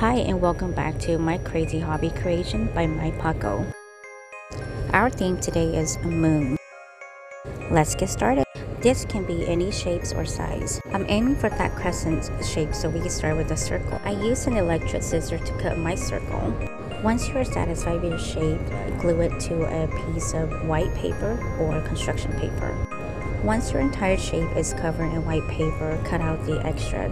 Hi and welcome back to My Crazy Hobby Creation by My Paco. Our theme today is moon. Let's get started. This can be any shapes or size. I'm aiming for that crescent shape so we can start with a circle. I use an electric scissor to cut my circle. Once you are satisfied with your shape, glue it to a piece of white paper or construction paper. Once your entire shape is covered in white paper, cut out the extra.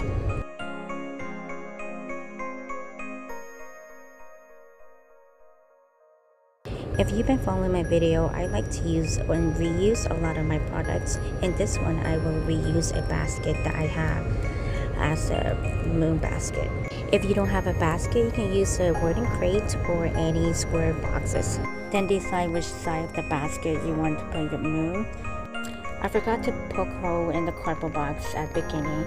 If you've been following my video, I like to use and reuse a lot of my products. In this one, I will reuse a basket that I have as a moon basket. If you don't have a basket, you can use a wooden crate or any square boxes. Then decide which side of the basket you want to put your moon. I forgot to poke hole in the cardboard box at the beginning,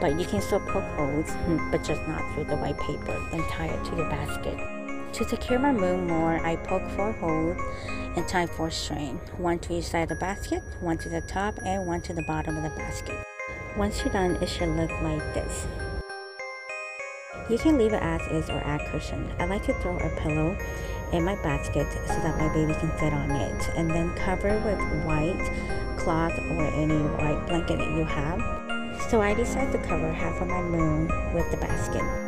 but you can still poke holes, but just not through the white paper. and tie it to your basket. To secure my moon more, I poke four holes and tie four string, one to each side of the basket, one to the top, and one to the bottom of the basket. Once you're done, it should look like this. You can leave it as is or add cushion. I like to throw a pillow in my basket so that my baby can sit on it and then cover with white cloth or any white blanket that you have. So I decided to cover half of my moon with the basket.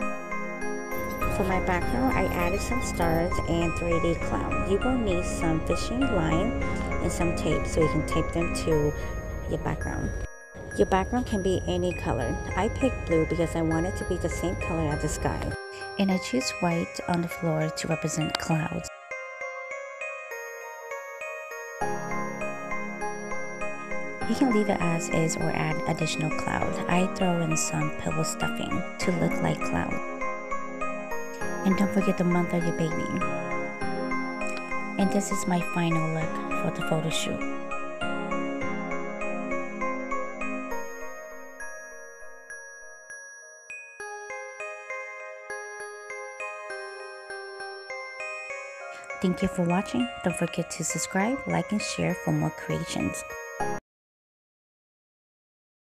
For my background, I added some stars and 3D clown. You will need some fishing line and some tape so you can tape them to your background. Your background can be any color. I picked blue because I want it to be the same color as the sky. And I choose white on the floor to represent clouds. You can leave it as is or add additional cloud. I throw in some pillow stuffing to look like cloud. And don't forget the month of your baby. And this is my final look for the photo shoot. Thank you for watching. Don't forget to subscribe, like, and share for more creations.